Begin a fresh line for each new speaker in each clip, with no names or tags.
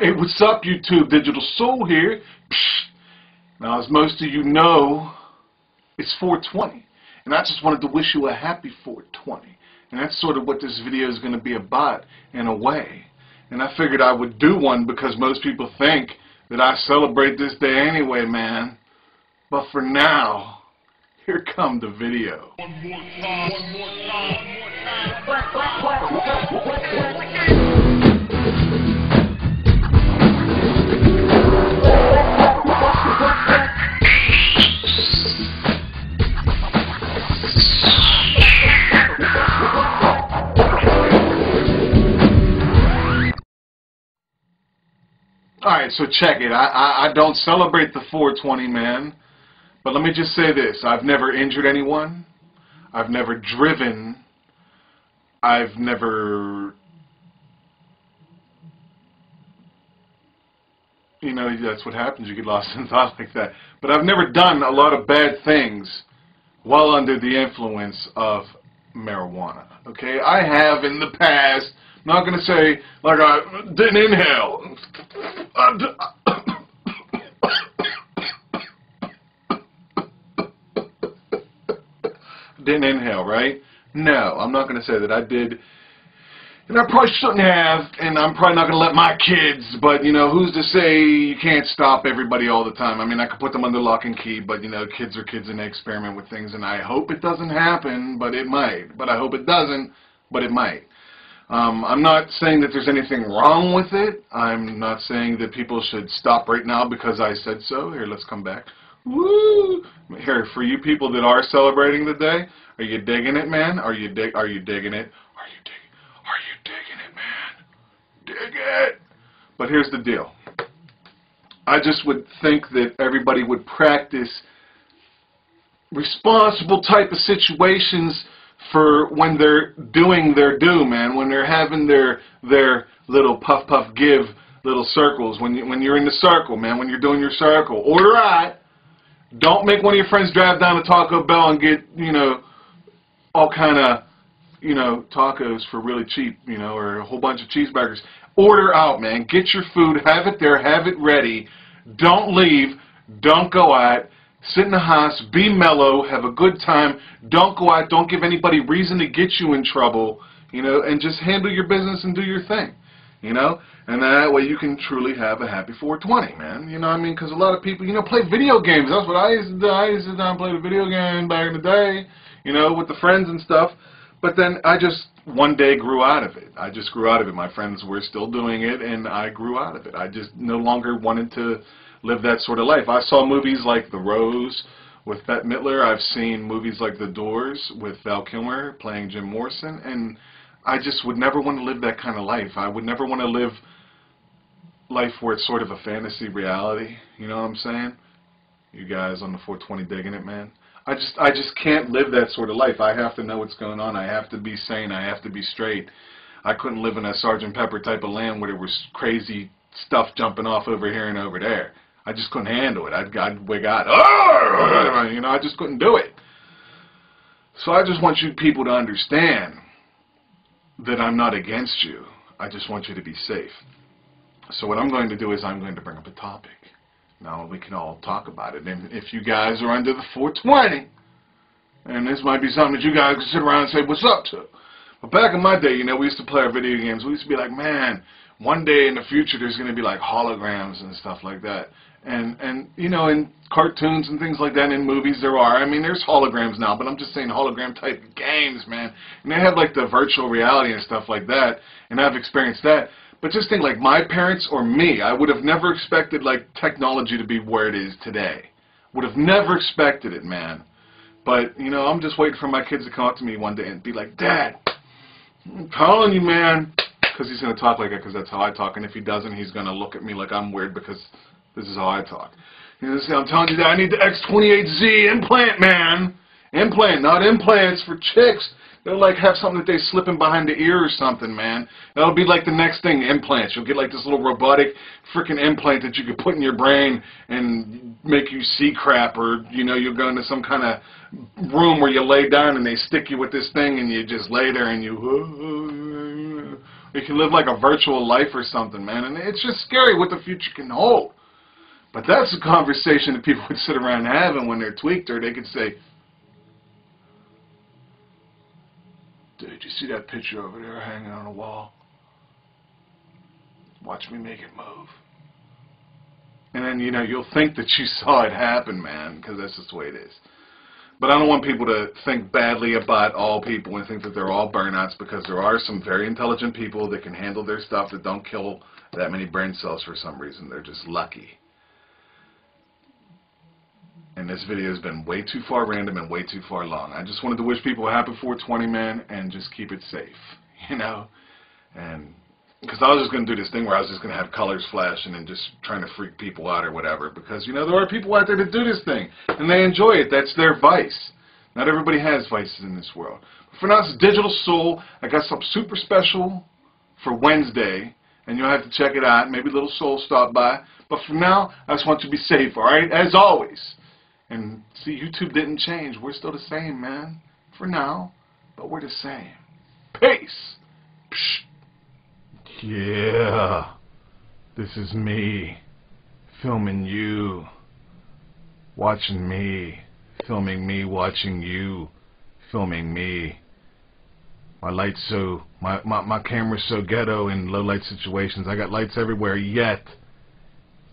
Hey, what's up, YouTube? Digital Soul here. Psh. Now, as most of you know, it's 420, and I just wanted to wish you a happy 420. And that's sort of what this video is going to be about, in a way. And I figured I would do one because most people think that I celebrate this day anyway, man. But for now, here come the video. One more time, one more time, one more time. Alright, so check it. I, I, I don't celebrate the 420 man, but let me just say this. I've never injured anyone. I've never driven. I've never... You know, that's what happens. You get lost in thought like that. But I've never done a lot of bad things while under the influence of marijuana. Okay? I have in the past not going to say, like, I didn't inhale. didn't inhale, right? No, I'm not going to say that. I did, and I probably shouldn't have, and I'm probably not going to let my kids, but, you know, who's to say you can't stop everybody all the time? I mean, I could put them under lock and key, but, you know, kids are kids and they experiment with things, and I hope it doesn't happen, but it might. But I hope it doesn't, but it might. Um, I'm not saying that there's anything wrong with it. I'm not saying that people should stop right now because I said so. Here, let's come back. Woo! Here, for you people that are celebrating the day, are you digging it, man? Are you dig? Are you digging it? Are you digging? Are you digging it, man? Dig it. But here's the deal. I just would think that everybody would practice responsible type of situations for when they're doing their do, man, when they're having their their little puff puff give little circles, when you when you're in the circle, man, when you're doing your circle. Order right. Don't make one of your friends drive down to Taco Bell and get, you know, all kind of, you know, tacos for really cheap, you know, or a whole bunch of cheeseburgers. Order out, man. Get your food, have it there, have it ready. Don't leave. Don't go out sit in the house, be mellow, have a good time, don't go out, don't give anybody reason to get you in trouble, you know, and just handle your business and do your thing, you know, and that way you can truly have a happy 420, man, you know what I mean, because a lot of people, you know, play video games, that's what I used to do, I used to down play the video game back in the day, you know, with the friends and stuff, but then I just one day grew out of it. I just grew out of it. My friends were still doing it, and I grew out of it. I just no longer wanted to live that sort of life. I saw movies like The Rose with Bette Midler. I've seen movies like The Doors with Val Kilmer playing Jim Morrison, and I just would never want to live that kind of life. I would never want to live life where it's sort of a fantasy reality. You know what I'm saying? You guys on the 420 digging it, man. I just I just can't live that sort of life. I have to know what's going on. I have to be sane. I have to be straight. I couldn't live in a Sergeant Pepper type of land where there was crazy stuff jumping off over here and over there. I just couldn't handle it. I'd, I'd wig out. You know, I just couldn't do it. So I just want you people to understand that I'm not against you. I just want you to be safe. So what I'm going to do is I'm going to bring up a topic. Now we can all talk about it. And if you guys are under the 420, and this might be something that you guys can sit around and say, what's up to? But back in my day, you know, we used to play our video games. We used to be like, man, one day in the future there's going to be like holograms and stuff like that. And and you know in cartoons and things like that in movies there are. I mean there's holograms now but I'm just saying hologram type games man. And they have like the virtual reality and stuff like that and I've experienced that. But just think like my parents or me I would have never expected like technology to be where it is today. Would have never expected it man. But you know I'm just waiting for my kids to come up to me one day and be like dad I'm calling you man because he's going to talk like that because that's how I talk and if he doesn't he's going to look at me like I'm weird because this is how I talk. You know, I'm telling you that I need the X28Z implant, man. Implant, not implants for chicks. They'll like have something that they slip in behind the ear or something, man. That'll be like the next thing, implants. You'll get like this little robotic freaking implant that you could put in your brain and make you see crap, or you know, you'll go into some kind of room where you lay down and they stick you with this thing and you just lay there and you you can live like a virtual life or something, man. And it's just scary what the future can hold. But that's a conversation that people would sit around having when they're tweaked, or they could say, Dude, you see that picture over there hanging on the wall? Watch me make it move. And then, you know, you'll think that you saw it happen, man, because that's just the way it is. But I don't want people to think badly about all people and think that they're all burnouts because there are some very intelligent people that can handle their stuff that don't kill that many brain cells for some reason. They're just lucky. And this video has been way too far random and way too far long. I just wanted to wish people a happy 420, man, and just keep it safe, you know? And because I was just going to do this thing where I was just going to have colors flashing and just trying to freak people out or whatever. Because, you know, there are people out there that do this thing, and they enjoy it. That's their vice. Not everybody has vices in this world. But for now, it's Digital Soul. I got something super special for Wednesday, and you'll have to check it out. Maybe Little Soul stop by. But for now, I just want you to be safe, all right? As always. And see, YouTube didn't change. We're still the same, man. For now, but we're the same. Peace. Psh. Yeah, this is me, filming you, watching me, filming me, watching you, filming me. My light's so, my, my, my camera's so ghetto in low light situations. I got lights everywhere, yet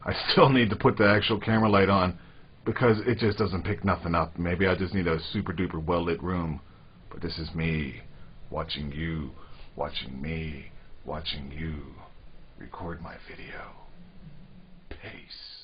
I still need to put the actual camera light on because it just doesn't pick nothing up. Maybe I just need a super duper well lit room. But this is me, watching you, watching me watching you record my video. Peace.